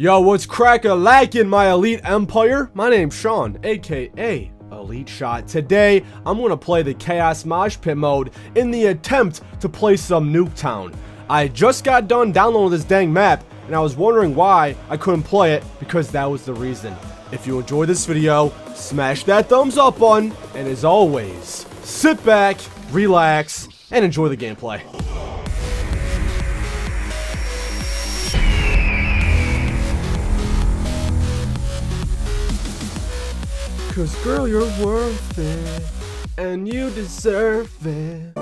Yo, what's crack-a-lackin' my elite empire? My name's Sean, aka EliteShot. Today, I'm gonna play the Chaos Mosh Pit mode in the attempt to play some Nuketown. I just got done downloading this dang map, and I was wondering why I couldn't play it, because that was the reason. If you enjoyed this video, smash that thumbs up button, and as always, sit back, relax, and enjoy the gameplay. Cause girl, you're worth it, and you deserve it.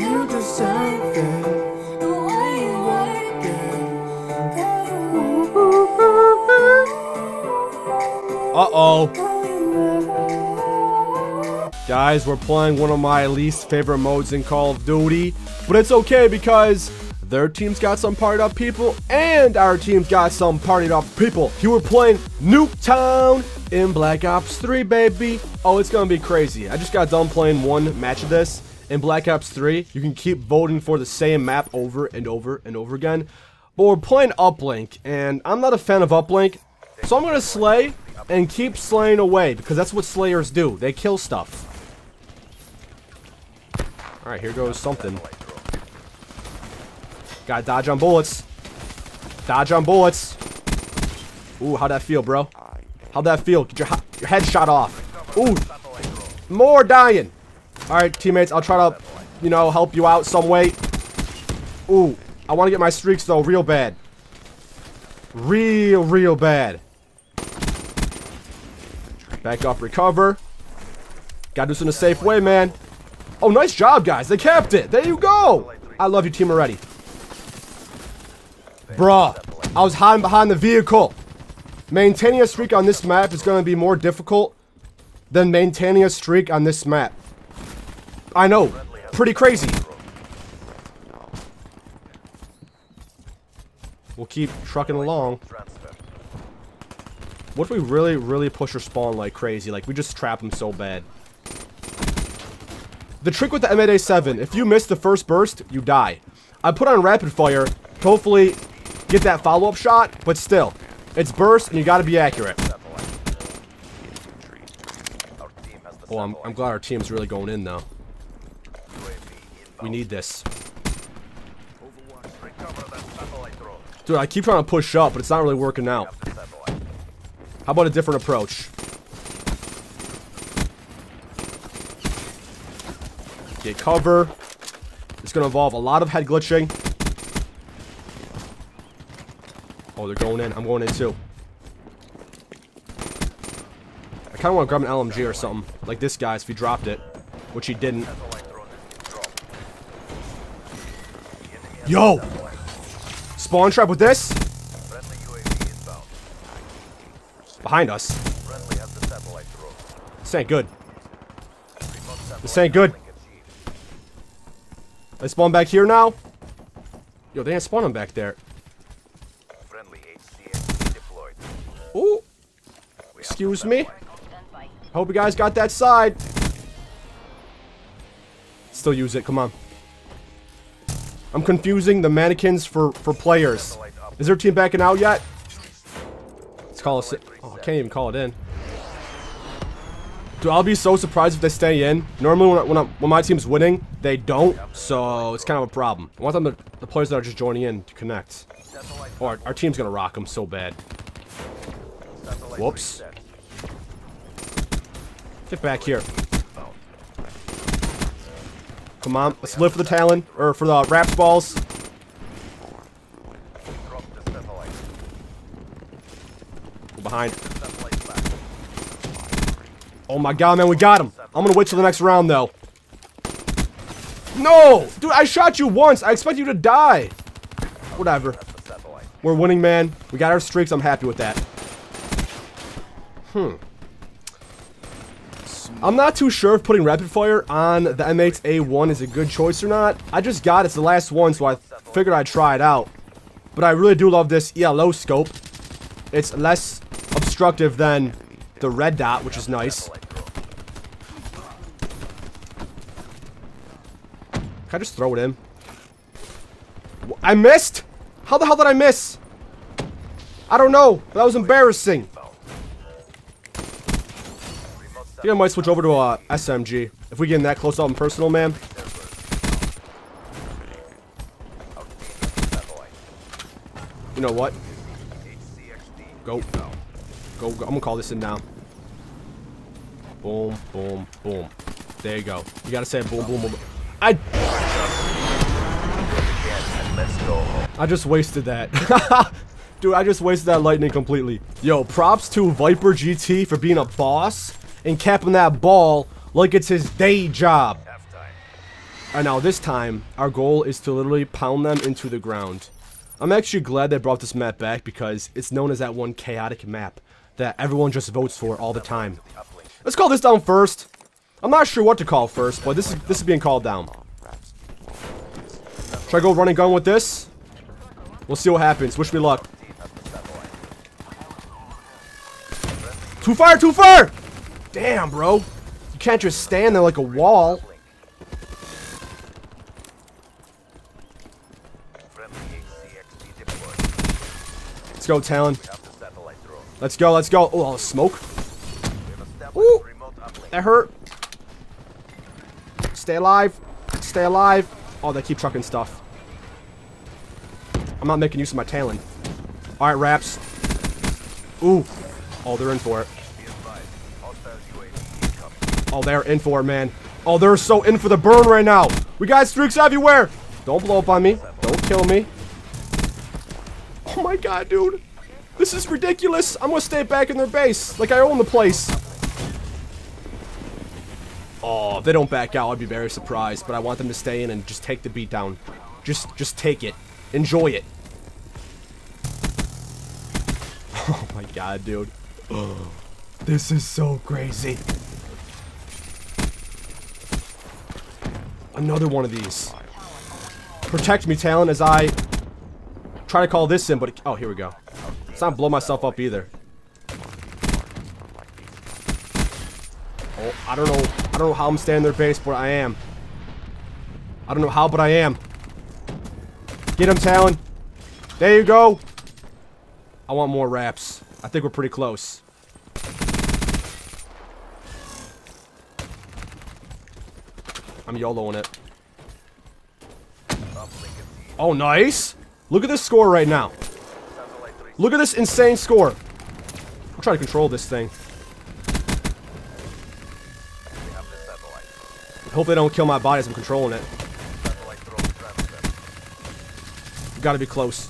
You deserve it. Uh-oh. Guys, we're playing one of my least favorite modes in Call of Duty, but it's okay because their team's got some partied up people, and our team's got some partied up people. You were playing Nuketown in Black Ops 3, baby. Oh, it's gonna be crazy. I just got done playing one match of this. In Black Ops 3, you can keep voting for the same map over and over and over again. But we're playing Uplink, and I'm not a fan of Uplink, so I'm gonna slay and keep slaying away, because that's what slayers do. They kill stuff. Alright, here goes something. Got dodge on bullets. Dodge on bullets. Ooh, how'd that feel, bro? How'd that feel? Get your, your head shot off. Ooh. More dying. Alright, teammates, I'll try to, you know, help you out some way. Ooh. I want to get my streaks, though, real bad. Real, real bad. Back up, recover. Gotta do this in a safe way, man. Oh, nice job, guys. They kept it. There you go. I love you, team already. Bruh, I was hiding behind the vehicle. Maintaining a streak on this map is going to be more difficult than maintaining a streak on this map. I know. Pretty crazy. We'll keep trucking along. What if we really, really push her spawn like crazy? Like, we just trap them so bad. The trick with the M8A7, if you miss the first burst, you die. I put on rapid fire, hopefully get that follow-up shot, but still, it's burst and you gotta be accurate. Oh, I'm, I'm glad our team's really going in though. We need this. Dude, I keep trying to push up, but it's not really working out. How about a different approach? Get cover. It's going to involve a lot of head glitching. Oh, they're going in. I'm going in too. I kind of want to grab an LMG or something. Like this guy's if he dropped it. Which he didn't. Yo! Spawn trap with this? Behind us. This ain't good. This ain't good. They spawn back here now? Yo, they ain't spawning back there. Excuse me. Hope you guys got that side. Still use it, come on. I'm confusing the mannequins for, for players. Is their team backing out yet? Let's call it. Oh, I can't even call it in. Dude, I'll be so surprised if they stay in. Normally, when, I, when, I, when my team's winning, they don't. So, it's kind of a problem. I want them to, the players that are just joining in to connect. Or our, our team's going to rock them so bad. Whoops. Get back here. Come on, let's live for the Talon, or for the Raps balls. Behind. Oh my god, man, we got him. I'm gonna wait till the next round, though. No! Dude, I shot you once. I expect you to die. Whatever. We're winning, man. We got our streaks. I'm happy with that. Hmm. I'm not too sure if putting rapid fire on the M8A1 is a good choice or not. I just got. It's the last one, so I figured I'd try it out. But I really do love this ELO scope. It's less obstructive than the red dot, which is nice. Can I just throw it in? I missed? How the hell did I miss? I don't know. That was embarrassing. I think I might switch over to a uh, SMG. If we get in that close up and personal, man. You know what? Go. Go, go. I'm gonna call this in now. Boom, boom, boom. There you go. You gotta say boom, boom, boom. I... I just wasted that. Dude, I just wasted that lightning completely. Yo, props to Viper GT for being a boss and capping that ball like it's his day job. And now this time, our goal is to literally pound them into the ground. I'm actually glad they brought this map back because it's known as that one chaotic map that everyone just votes for all the time. Let's call this down first. I'm not sure what to call first, but this is this is being called down. Should I go running gun with this? We'll see what happens. Wish me luck. Too far, too far! Damn, bro. You can't just stand there like a wall. Let's go, Talon. Let's go, let's go. Oh, oh, smoke. Ooh, that hurt. Stay alive. Stay alive. Oh, they keep trucking stuff. I'm not making use of my Talon. Alright, Raps. Ooh. Oh, they're in for it. Oh, they're in for it, man. Oh, they're so in for the burn right now. We got streaks everywhere. Don't blow up on me. Don't kill me. Oh my god, dude. This is ridiculous. I'm gonna stay back in their base. Like I own the place. Oh, if they don't back out, I'd be very surprised. But I want them to stay in and just take the beat down. Just, just take it. Enjoy it. Oh my god, dude. Oh, this is so crazy. Another one of these. Protect me, Talon, as I try to call this in, but... Oh, here we go. Let's not blow myself up either. Oh, I don't know. I don't know how I'm standing in their base, but I am. I don't know how, but I am. Get him, Talon. There you go. I want more Raps. I think we're pretty close. I'm YOLOing it. Oh, nice. Look at this score right now. Look at this insane score. I'm trying to control this thing. Hope they don't kill my body as I'm controlling it. Gotta be close.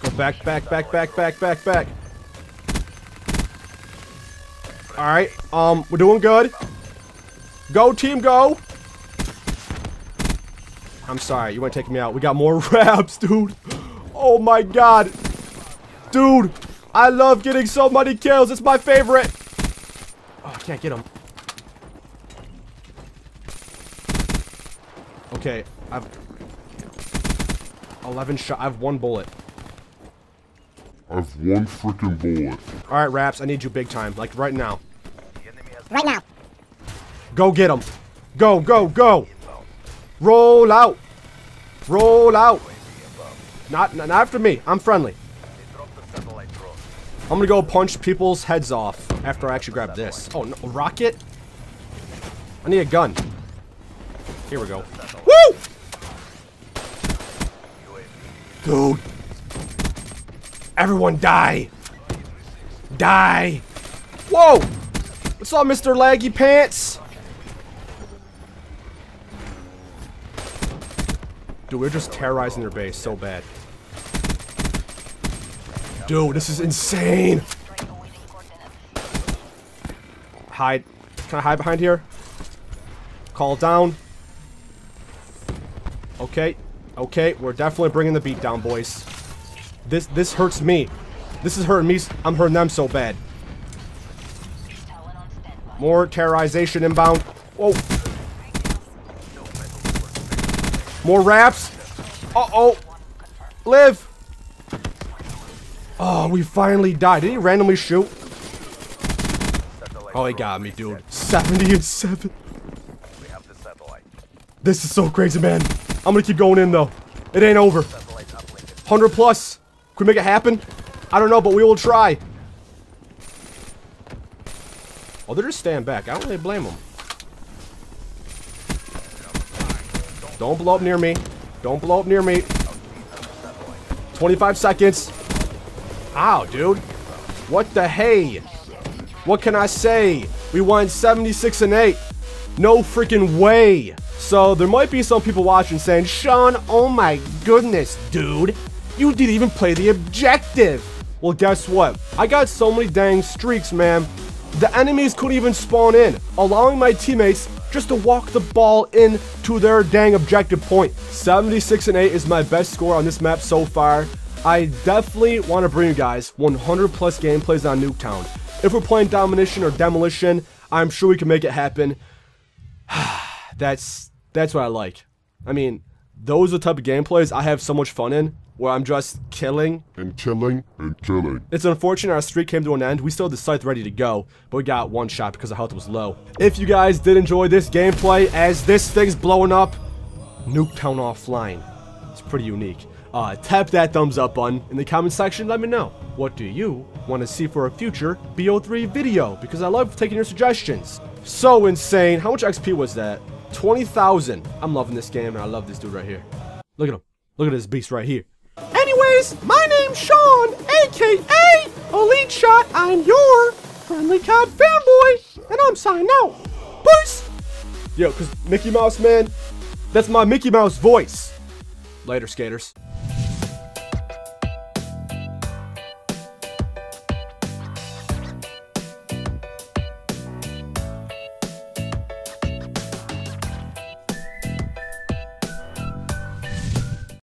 Go back, back, back, back, back, back, back. Alright, um, we're doing good. Go, team, go! I'm sorry, you weren't taking me out. We got more Raps, dude. Oh my god. Dude, I love getting so many kills. It's my favorite. Oh, I can't get him. Okay, I've 11 shot. I have one bullet. I have one freaking bullet. All right, Raps, I need you big time, like right now. Right now. Go get him. Go, go, go. Roll out. Roll out. Not, not after me. I'm friendly. I'm gonna go punch people's heads off after I actually grab this. Oh, no, rocket? I need a gun. Here we go. Woo! Dude. Everyone die. Die. Whoa! What's up, Mr. Laggy Pants? Dude, we're just terrorizing their base so bad. Dude, this is insane. Hide. Can I hide behind here? Call down. Okay. Okay, we're definitely bringing the beat down, boys. This this hurts me. This is hurting me. I'm hurting them so bad. More terrorization inbound. Whoa. More Raps. Uh-oh. Live. Oh, we finally died. Did he randomly shoot? Oh, he got me, dude. 70 and 7. This is so crazy, man. I'm gonna keep going in, though. It ain't over. 100 plus. Can we make it happen? I don't know, but we will try. Oh, they're just staying back. I don't really blame them. Don't blow up near me. Don't blow up near me. 25 seconds. Ow, dude. What the hey? What can I say? We won 76 and 8. No freaking way. So there might be some people watching saying, Sean, oh my goodness, dude. You didn't even play the objective. Well, guess what? I got so many dang streaks, man. The enemies couldn't even spawn in, allowing my teammates just to walk the ball in to their dang objective point. 76 and 8 is my best score on this map so far. I definitely want to bring you guys 100 plus gameplays on Nuketown. If we're playing Domination or Demolition, I'm sure we can make it happen. that's that's what I like. I mean, those are the type of gameplays I have so much fun in, where I'm just killing. And killing. And killing. It's unfortunate our streak came to an end. We still had the scythe ready to go, but we got one shot because our health was low. If you guys did enjoy this gameplay, as this thing's blowing up, Nuketown Offline. It's pretty unique. Uh, tap that thumbs up button in the comment section. Let me know. What do you want to see for a future BO3 video? Because I love taking your suggestions. So insane. How much XP was that? 20,000. I'm loving this game and I love this dude right here. Look at him. Look at this beast right here. Anyways, my name's Sean, aka EliteShot. I'm your friendly COD fanboy, and I'm signing out. Peace. Yo, cause Mickey Mouse, man, that's my Mickey Mouse voice. Later, skaters.